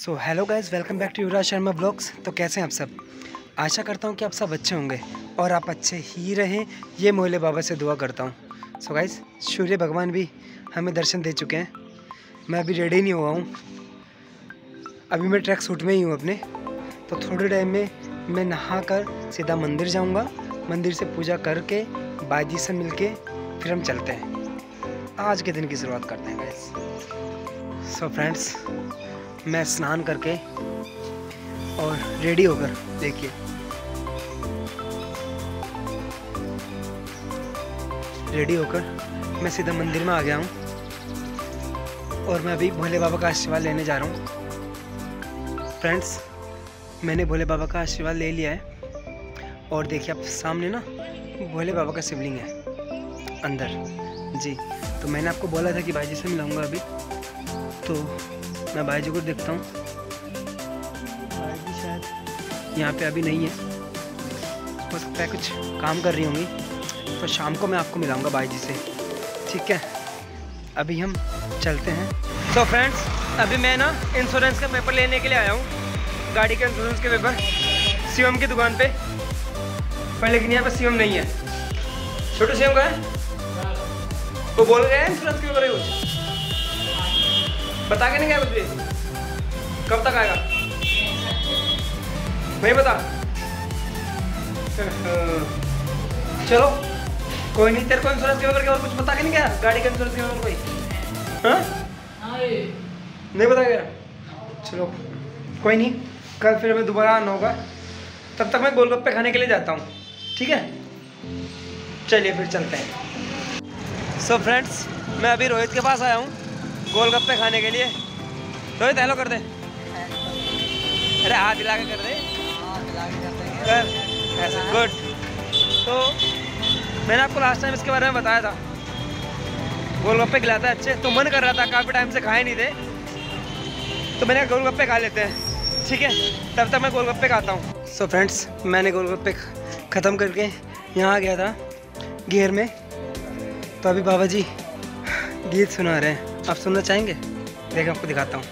So hello guys welcome back to Yuvraj Sharma vlogs तो कैसे हैं आप सब? आशा करता हूँ कि आप सब अच्छे होंगे और आप अच्छे ही रहें, ये मोहल्ले बाबा से दुआ करता हूँ। सो गाइज़ सूर्य भगवान भी हमें दर्शन दे चुके हैं। मैं अभी रेडी नहीं हुआ हूँ। अभी मैं ट्रैक सूट में ही हूँ अपने। तो थोड़े टाइम में मैं नहा कर सीधा मंदिर जाऊँगा। मंदिर से पूजा करके, बाजी से मिलके फिर हम चलते हैं। आज के दिन की शुरुआत करते हैं गाइज़ सो फ्रेंड्स मैं स्नान करके और रेडी होकर देखिए। रेडी होकर मैं सीधा मंदिर में आ गया हूँ और मैं अभी भोले बाबा का आशीर्वाद लेने जा रहा हूँ। फ्रेंड्स, मैंने भोले बाबा का आशीर्वाद ले लिया है और देखिए आप सामने ना भोले बाबा का शिवलिंग है, अंदर। जी तो मैंने आपको बोला था कि भाई जी से मिलाऊँगा अभी। तो मैं भाई जी को देखता हूँ। भाई जी शायद। यहाँ पे अभी नहीं है। हो सकता है कुछ काम कर रही होंगी। तो शाम को मैं आपको मिलाऊँगा भाई जी से। ठीक है? अभी हम चलते हैं। तो फ्रेंड्स अभी मैं ना इंश्योरेंस का पेपर लेने के लिए आया हूँ। गाड़ी के इंश्योरेंस के पेपर सीएम की दुकान पे। पर लेकिन यहाँ पे सीएम नहीं है। छोटू सीएम का है? वो बोल रहे हैं इंश्योरेंस के पेपर है कुछ। बता के नहीं गया भी कब तक आएगा? नहीं बता चलो, कोई नहीं, तेरे को इंश्योरेंस के के और कुछ बता के नहीं गया? गाड़ी का इंश्योरेंस के पेपर कोई? हाँ? नहीं बता गया चलो, कोई नहीं, कल फिर हमें दोबारा आना होगा। तब तक मैं गोलगप्पे खाने के लिए जाता हूँ, ठीक है? चलिए फिर चलते हैं। सो so फ्रेंड्स मैं अभी रोहित के पास आया हूँ। गोलगप्पे खाने के लिए। रोहित हेलो कर दे। अरे, हाथ हिला के कर दे। कर। ऐसा गुड तो मैंने आपको लास्ट टाइम इसके बारे में बताया था। गोलगप्पे खिलाता है अच्छे। तो मन कर रहा था, काफ़ी टाइम से खाए नहीं थे। तो मैंने गोलगप्पे खा लेते हैं। ठीक है? तब तक मैं गोलगप्पे खाता हूँ। सो फ्रेंड्स मैंने गोलगप्पे ख़त्म करके यहाँ आ गया था घेर में। तो अभी बाबा जी गीत सुना रहे हैं। आप सुनना चाहेंगे? देखें आपको दिखाता हूँ।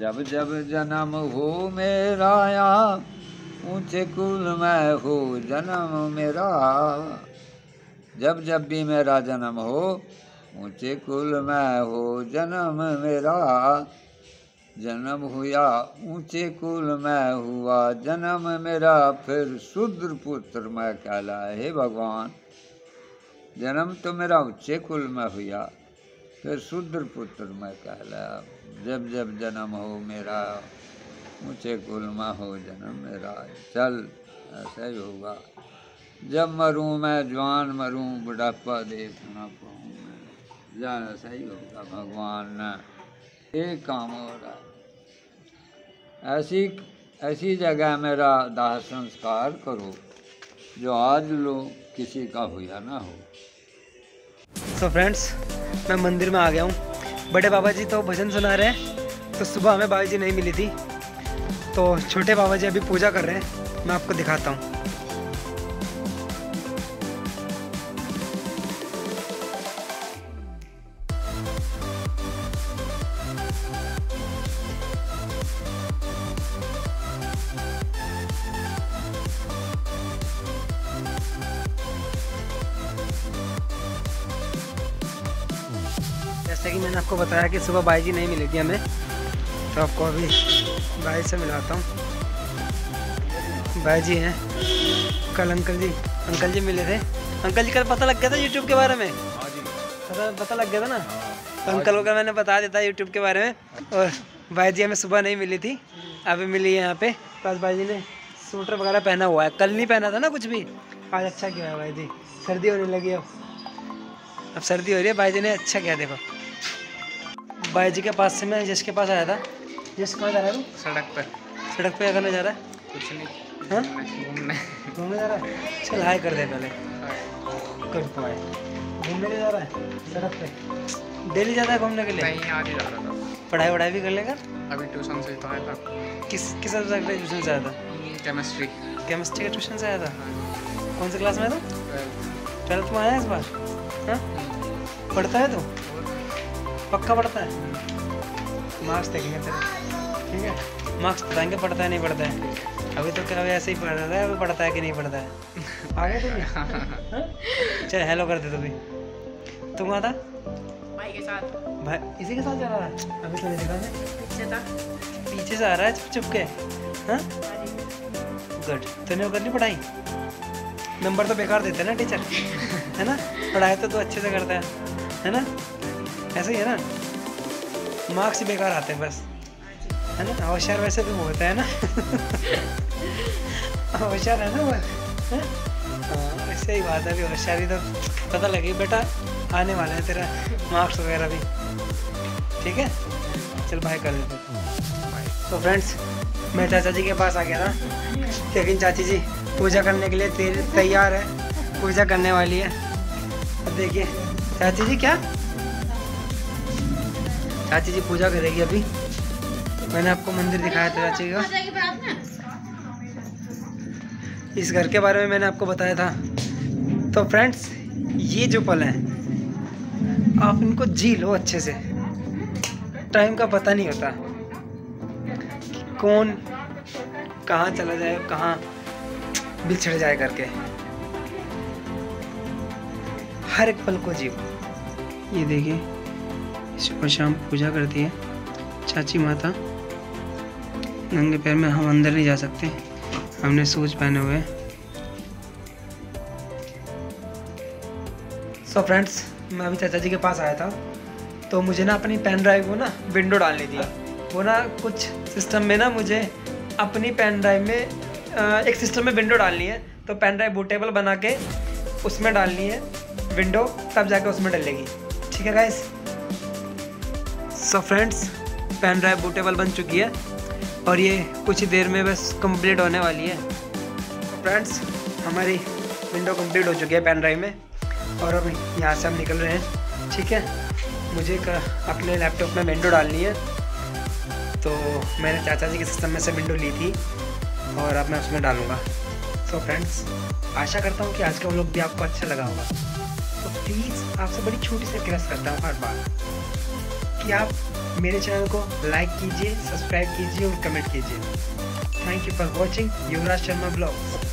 जब जब जन्म हो मेरा या ऊँचे कुल में हो जन्म मेरा। जब जब भी मेरा जन्म हो, ऊँचे कुल में हो जन्म मेरा। जन्म हुआ, ऊँचे कुल में हुआ जन्म मेरा। फिर शुद्र पुत्र मैं कहला हे भगवान। जन्म तो मेरा उच्चे कुल में हुआ फिर शूद्र पुत्र में कहला। जब जब जन्म हो मेरा ऊँचे कुल में हो जन्म मेरा, चल, ऐसा ही होगा। जब मरूं मैं, जवान मरूं, बुढ़ापा देख ना पाऊँ मैं, जान, ऐसा ही होगा भगवान ने। एक काम हो रहा है। ऐसी ऐसी जगह मेरा दाह संस्कार करो, जो आज लोग किसी का हो या ना हो। सो so फ्रेंड्स मैं मंदिर में आ गया हूँ। बड़े बाबा जी तो भजन सुना रहे हैं तो सुबह हमें बाबा जी नहीं मिली थी। तो छोटे बाबा जी अभी पूजा कर रहे हैं, मैं आपको दिखाता हूँ। जैसे कि मैंने आपको बताया कि सुबह भाई जी नहीं मिली थी हमें तो आपको अभी भाई से मिलाता हूँ। भाई जी हैं। कल अंकल जी अंकल जी मिले थे। अंकल जी, कल पता लग गया था यूट्यूब के बारे में? पता पता लग गया था ना? तो अंकल को मैंने बता देता यूट्यूब के बारे में, और भाई जी हमें सुबह नहीं मिली थी। अभी मिली है यहाँ पे। आज भाई जी ने स्वेटर वगैरह पहना हुआ है। कल नहीं पहना था ना कुछ भी? आज अच्छा किया है भाई जी सर्दी होने लगी अब। अब सर्दी हो रही है भाई जी ने अच्छा किया, देखो। भाई जी के पास से मैं जिसके पास आया था। जिस कहाँ जा रहा है तू? सड़क पर। सड़क पे क्या करने जा रहा है? कुछ नहीं। हाँ? घूमने। घूमने जा रहा है? चल हाय कर दे पहले। कर तो हाय घूमने के जा रहा है? सड़क पे। डेली जाता है घूमने के लिए? कहीं आज ही जा रहा था। पढ़ाई वढ़ाई भी कर लेगा? अभी ट्यूशन से तो आया था। किस किस सब्जेक्ट के ट्यूशन से आया था? केमिस्ट्री केमिस्ट्री के ट्यूशन से आया था? कौन से क्लास में था? 12? ट्वेल्थ में आया इस बार? हाँ? पढ़ता है तू? पक्का पढ़ता है? मार्क्स देखेंगे तेरे। ठीक है? मार्क्स बताएँगे पढ़ता है नहीं पढ़ता है? अभी तो क्या ऐसे ही पढ़ रहा है अभी पढ़ता है कि नहीं पढ़ता है? आ गया तू भी। हाँ? चल हेलो कर दे तू भी। तुम आता भाई के साथ। भाई इसी के साथ जा रहा है? अभी तो नहीं देखा मैं पीछे था। पीछे से आ रहा है चुप चुप के? हाँ? गुड तूने वो करनी पढ़ाई? नंबर तो बेकार देते हैं ना टीचर है ना? पढ़ाई तो तू अच्छे से करता है। है ना? ऐसे ही है ना? मार्क्स ही बेकार आते हैं बस। है ना? होशियार वैसे भी होता है ना? होशियार है ना वो हैं? ऐसे ही बात है अभी होशियारी तो पता लगी, बेटा, आने वाला है तेरा मार्क्स वगैरह भी। ठीक है? चल बाय कर देते तो फ्रेंड्स मैं चाचा जी के पास आ गया था लेकिन चाची जी, पूजा करने के लिए तैयार है। पूजा करने वाली है। अब देखिए, चाची जी क्या? चाची जी पूजा करेगी अभी। मैंने आपको मंदिर दिखाया था चाची का। इस घर के बारे में मैंने आपको बताया था। तो फ्रेंड्स, ये जो पल हैं, आप इनको जी लो अच्छे से। टाइम का पता नहीं होता कौन कहाँ चला जाए, कहाँ बिछड़ जाए करके। हर एक पल को जियो ये देखिए। सुबह शाम पूजा करती है। चाची माता, नंगे पैर में हम अंदर नहीं जा सकते। हमने सूज पहने हुए सो फ्रेंड्स मैं अभी चाचा जी के पास आया था। तो मुझे ना अपनी पेन ड्राइव को ना विंडो डालनी थी। वो ना कुछ सिस्टम में ना मुझे अपनी पेन ड्राइव में एक सिस्टम में विंडो डालनी है। तो पेन ड्राइव बूटेबल बना के उसमें डालनी है। विंडो तब जाके उसमें डलेगी। ठीक है guys so friends pen drive bootable बन चुकी है और ये कुछ ही देर में बस कंप्लीट होने वाली है। फ्रेंड्स हमारी विंडो कंप्लीट हो चुकी है पेन ड्राइव में और अब यहाँ से हम निकल रहे हैं, ठीक है? मुझे अपने लैपटॉप में विंडो डालनी है। तो मैंने चाचा जी के सिस्टम में से विंडो ली थी और अब मैं उसमें डालूँगा। सो फ्रेंड्स आशा करता हूँ कि आज का व्लॉग भी आपको अच्छा लगा होगा। तो प्लीज़ आपसे बड़ी छोटी सी रिक्वेस्ट करता हूँ हर बार। कि आप मेरे चैनल को लाइक कीजिए सब्सक्राइब कीजिए और कमेंट कीजिए। Thank you for watching Yuvraj Sharma vlogs